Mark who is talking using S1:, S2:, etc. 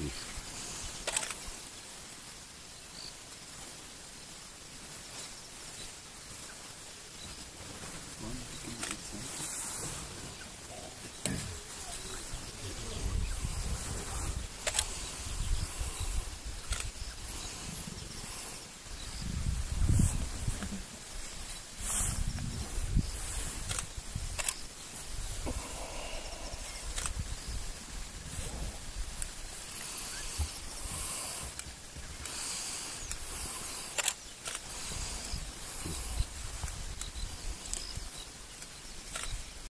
S1: Peace.